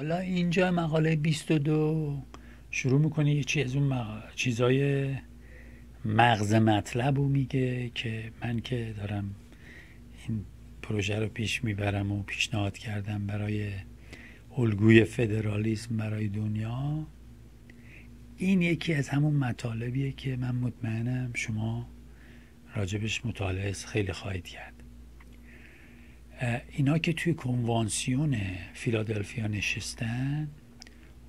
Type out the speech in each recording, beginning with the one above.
حالا اینجا مقاله 22 شروع می‌کنه یه چیز از اون چیزای مغز مطلب رو میگه که من که دارم این پروژه رو پیش می‌برم و پیشنهاد کردم برای الگوی فدرالیسم برای دنیا. این یکی از همون مطالبیه که من مطمئنم شما راجبش مطالعه خیلی خواهید کرد. اینا که توی کنوانسیون فیلادلفیا نشستن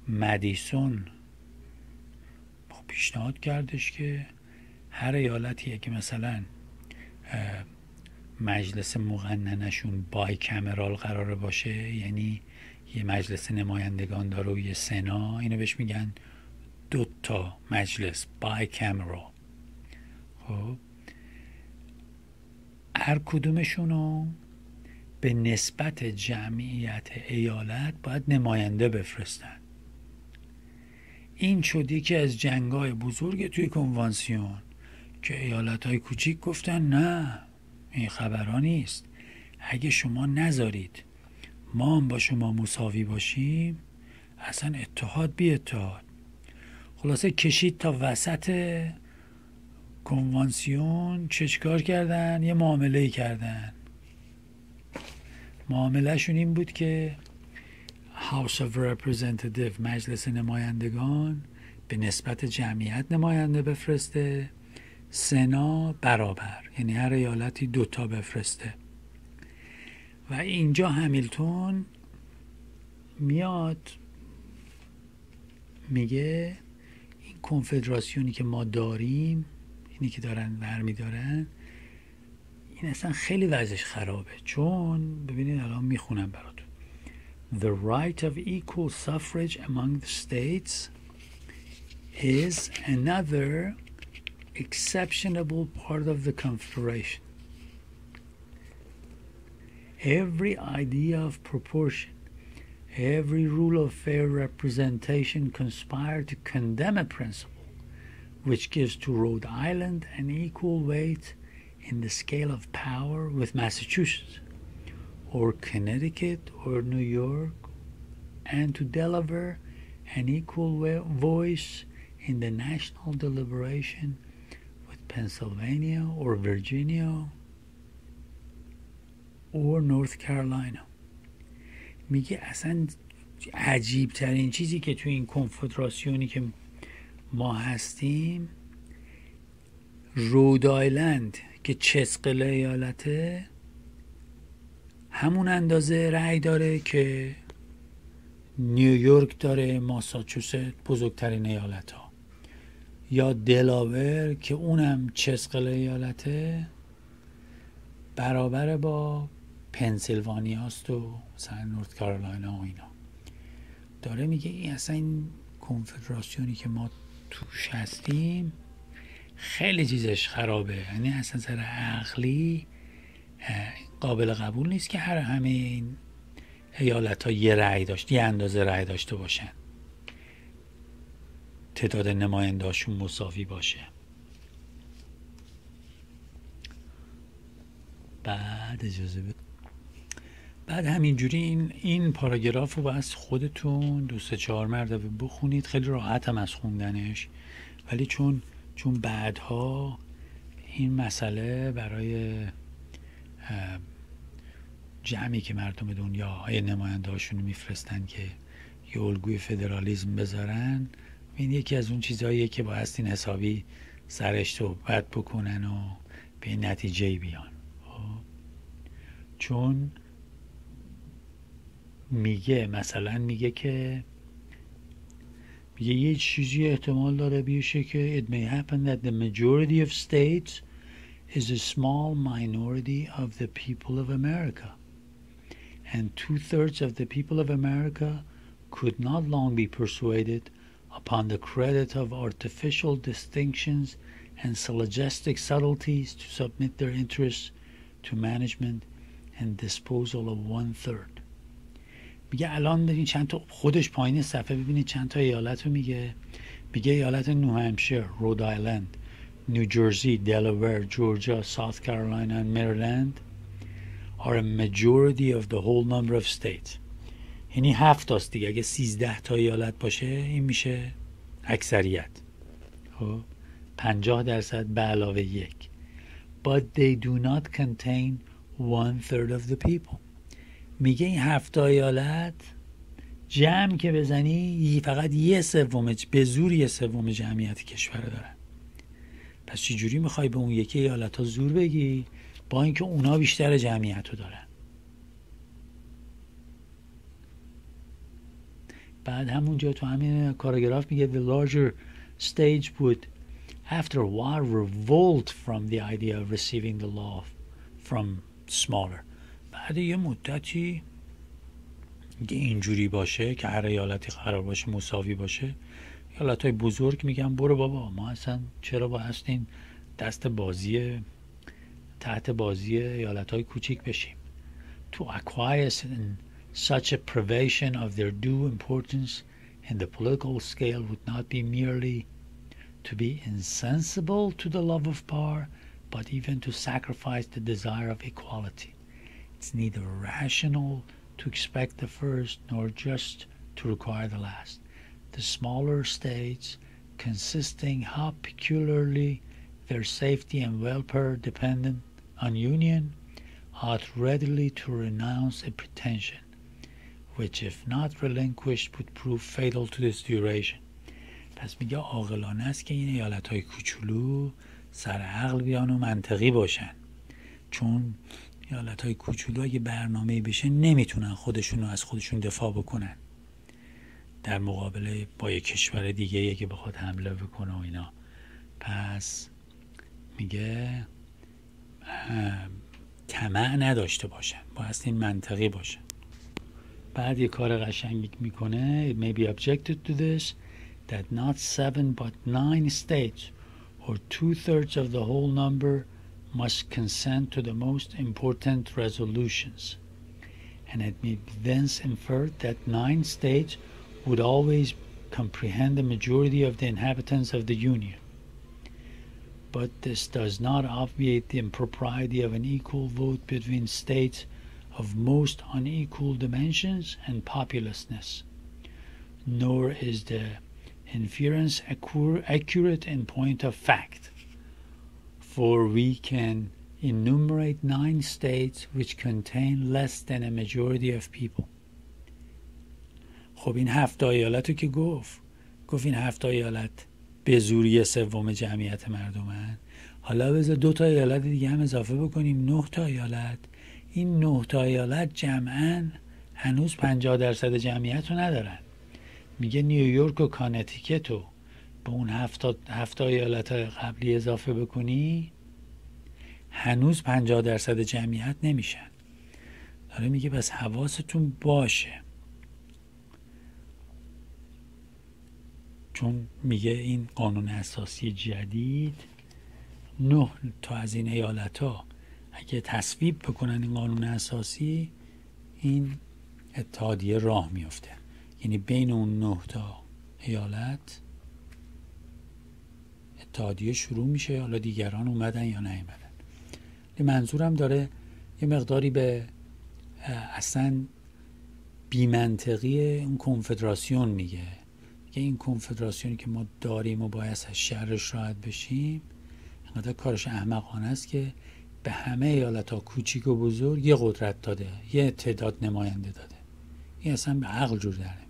مدیسون پیشنهاد کردش که هر ایالتیه که مثلا مجلس مقننشون بای کمرال قراره باشه یعنی یه مجلس نمایندگان داره و یه سنا اینو بهش میگن دو تا مجلس بای کمرال خب هر کدومشونو به نسبت جمعیت ایالت باید نماینده بفرستن. این شد که از جنگای بزرگ توی کنوانسیون که ایالت های کوچیک گفتن نه این خبرها نیست. اگه شما نذارید ما هم با شما مساوی باشیم اصلا اتحاد بی اتحاد. خلاصه کشید تا وسط کنوانسیون چشکار کردن؟ یه معامله کردن. معاملهشون این بود که House of Representative مجلس نمایندگان به نسبت جمعیت نماینده بفرسته سنا برابر یعنی هر ایالتی دوتا بفرسته. و اینجا همیلتون میاد میگه این کنفدراسیونی که ما داریم اینی که دارن برمیدارن این اصلا خیلی وضعش خرابه چون ببینید الان میخونم براتون The right of equal suffrage among the states is another exceptionable part of the Confederation. Every idea of proportion, every rule of fair representation conspire to condemn a principle which gives to Rhode Island an equal weight in the scale of power with Massachusetts or Connecticut or New York, and to Delaware an equal voice in the national deliberation with Pennsylvania or Virginia or North Carolina. میگه اصلا عجیب ترین چیزی که تو این کنفدراسیونی که ما هستیم رود آیلند که چسقل ایالته همون اندازه رأی داره که نیویورک داره ماساچوست بزرگترین ایالت ها یا دلاور که اونم چسقل ایالته برابر با پنسیلوانیا است و مثلا نورت کارولاینا و اینا. داره میگه این اصلا این کنفدراسیونی که ما توش هستیم خیلی چیزش خرابه. یعنی اصلا سر عقلی قابل قبول نیست که هر همه این ایالت ها یه رأی داشت یه اندازه رأی داشته باشن. تعداد نمایندهاشون مساوی باشه. بعد اجازه بده بعد همینجوری این این پاراگراف رو بس خودتون دو سه چهار مرتبه بخونید. خیلی راحت هم از خوندنش. ولی چون چون بعدها این مسئله برای جمعی که مردم دنیا های نماینده هاشون میفرستن که یه الگوی فدرالیزم بذارن این یکی از اون چیزهاییه که بایست این حسابی سرش صحبت بکنن و به نتیجه بیان خب؟ چون میگه مثلا میگه که یه چیزی احتمال داره بیشه که it may happen that the majority of states is a small minority of the people of America and two-thirds of the people of America could not long be persuaded upon the credit of artificial distinctions and syllogistic subtleties to submit their interests to management and disposal of one-third میگه الان ببین چند تا خودش پایین صفحه ببینید چند تا ایالت رو میگه. میگه ایالت نوهمشیر رود آیلند نیو جرسی دلاور جورجیا ساوت کارولاینا and Maryland are a majority of the whole number of states. یعنی هفت تاست دیگه. اگه سیزده تا ایالت باشه این میشه اکثریت. خب؟ پنجاه درصد به علاوه یک. But they do not contain one third of the people. میگه این هفت ایالت جمع که بزنی فقط یه سوم به زور یه سوم جمعیت کشور دارن. پس چجوری می‌خوای به اون یکی ایالت ها زور بگی با اینکه اونا بیشتر جمعیت رو دارن؟ بعد همونجا تو همین کاراگراف میگه the larger stage would after a revolt from the idea of receiving the law from smaller. بعد یه مدتی اینجوری باشه که هر ایالتی قرار باشه مساوی باشه ایالت های بزرگ میگن برو بابا ما اصلا چرا با هستیم دست بازی تحت بازی ایالت های کوچیک بشیم to acquire such a privation of their due importance in the political scale would not be merely to be insensible to the love of power, but even to sacrifice the desire of equality. It's neither rational to expect the first nor just to require the last. The smaller states, consisting how peculiarly their safety and welfare dependent on union, ought readily to renounce a pretension, which if not relinquished would prove fatal to this duration. پس میگه عاقلانه است که این ایالت های کوچولو سر عقل بیان و منطقی باشن چون ایالت های کوچولو اگه برنامه بشه نمی‌تونن خودشون رو از خودشون دفاع بکنن. در مقابله با یک کشور دیگه که بخواد حمله بکنه و اینا. پس میگه طمع نداشته باشن. با این منطقی باشن بعد یه کار قشنگی می‌کنه. It may be objected to this that not seven but nine states, or two thirds of the whole number, must consent to the most important resolutions. And it may be thence inferred that nine states would always comprehend the majority of the inhabitants of the Union. But this does not obviate the impropriety of an equal vote between states of most unequal dimensions and populousness, nor is the inference accurate in point of fact, for we can enumerate nine states which contain less than a majority of people. خب این هفت ایالت رو که گفت گفت این هفت ایالت به زوری سوم جمعیت مردمن. حالا بذار دو تا ایالت دیگه هم اضافه بکنیم. نه تا ایالت. این نه تا ایالت جمعا هنوز پنجاه درصد جمعیت رو ندارن. میگه نیویورک و کانتیکت رو به اون هفت, هفت ایالت قبلی اضافه بکنی هنوز پنجاه درصد جمعیت نمیشن. داره میگه بس حواستون باشه. چون میگه این قانون اساسی جدید نه تا از این ایالت ها اگه تصویب بکنن این قانون اساسی این اتحادیه راه میفته یعنی بین اون نه تا ایالت اتحادیه شروع میشه حالا دیگران اومدن یا نیومدن. منظورم داره یه مقداری به اصلا بیمنطقی اون کنفدراسیون میگه. که این کنفدراسیونی که ما داریم و باید از شرش راحت بشیم اینقدر کارش احمقانه است که به همه ایالت ها کوچیک و بزرگ یه قدرت داده یه تعداد نماینده داده. این اصلا به عقل جور در